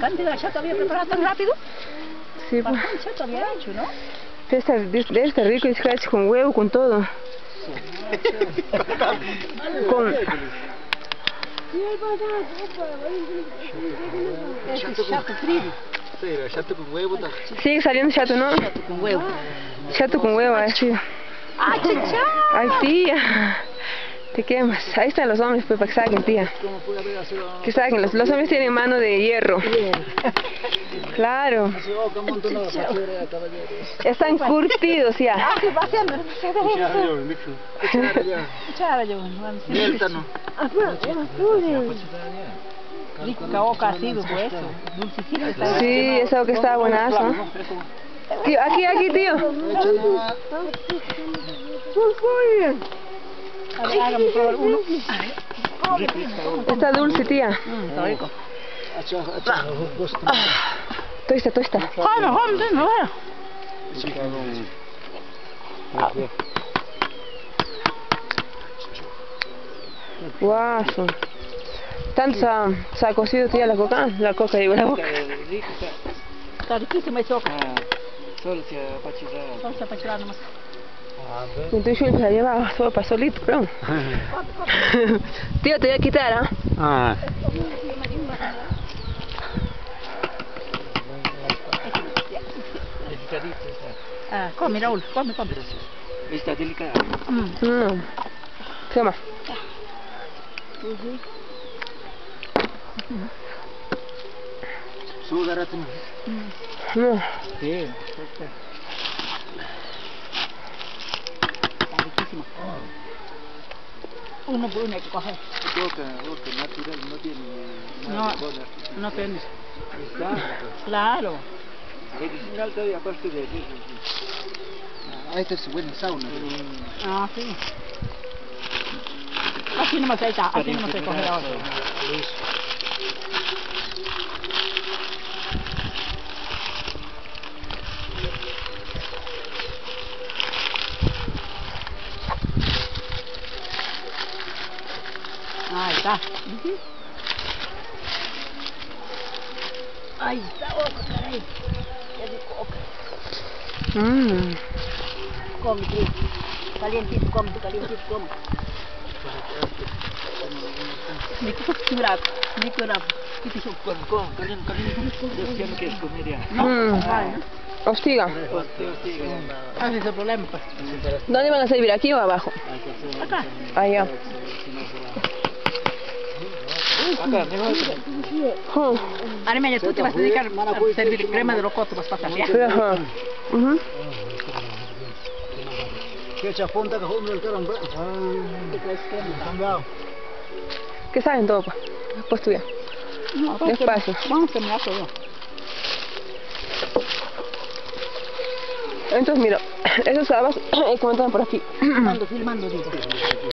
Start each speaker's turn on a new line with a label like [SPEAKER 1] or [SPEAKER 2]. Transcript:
[SPEAKER 1] Cándida ya te había preparado tan rápido.
[SPEAKER 2] Sí, pues.
[SPEAKER 1] Bastante ya te había hecho, ¿no?
[SPEAKER 2] Debe estar, debe estar rico y con huevo, con todo. Con...
[SPEAKER 1] Ese es chato frío.
[SPEAKER 3] Pero chato con huevo está.
[SPEAKER 2] Sigue saliendo chato, ¿no?
[SPEAKER 1] Chato con huevo.
[SPEAKER 2] Chato con huevo, así.
[SPEAKER 1] ¡Ah, chicha!
[SPEAKER 2] Ay, tía. Te quemas. Ahí están los hombres, pues, para que saquen, tía. Que saquen. Los, los hombres tienen mano de hierro. Claro. Están curtidos ya. Sí, eso que está buenazo. Aquí, aquí, aquí, tío.
[SPEAKER 1] A ver, hágame probar uno. A ver.
[SPEAKER 2] Está dulce, tía.
[SPEAKER 1] Mm, está rico.
[SPEAKER 2] Toista, toista.
[SPEAKER 1] Come, come.
[SPEAKER 2] Guaso. Tanto se ha, se cocido, tía, la coca. La coca, digo, la boca.
[SPEAKER 1] Está riquísima esa boca.
[SPEAKER 3] Solo se apachurra.
[SPEAKER 1] Vamos a pachurar nomás.
[SPEAKER 2] Y tú se la lleva solo para solito, pero. Tío, te voy a quitar, ¿ah?
[SPEAKER 3] Ah.
[SPEAKER 1] Ah, come, Raúl, come, come.
[SPEAKER 3] Está delicada.
[SPEAKER 1] Mm.
[SPEAKER 2] Mm. Toma.
[SPEAKER 3] Sudarat.
[SPEAKER 2] No.
[SPEAKER 3] Sí.
[SPEAKER 1] Uno por uno hay que coger.
[SPEAKER 3] Boca, boca natural, no tiene
[SPEAKER 1] No,
[SPEAKER 3] de
[SPEAKER 1] no tiene. Claro.
[SPEAKER 3] Medicinal todavía aparte de eso. Ah, esta es buena sauna.
[SPEAKER 1] Ah, sí. Así nomás ahí está, así nomás se coge ahora. Ahí está. Ujú. Ahí está, oca, caray. Rico, oca.
[SPEAKER 2] Mm.
[SPEAKER 1] Come, Cris. Calientito, come, tú calientito, come. Es el problema.
[SPEAKER 2] ¿Dónde van a servir? ¿Aquí o abajo?
[SPEAKER 1] Acá.
[SPEAKER 2] Allá.
[SPEAKER 1] Tú te vas a dedicar a servir crema de locoto, vas a pasar, ¿ya?
[SPEAKER 2] Sí, ajá.
[SPEAKER 3] Ah.
[SPEAKER 2] ¿Qué saben todo, pa? Pues tú ya.
[SPEAKER 1] No, pues,
[SPEAKER 2] Despacio.
[SPEAKER 1] Vamos a terminar todo.
[SPEAKER 2] Entonces, mira, esos sábados, comentan por aquí.
[SPEAKER 1] Filmando, filmando, digo.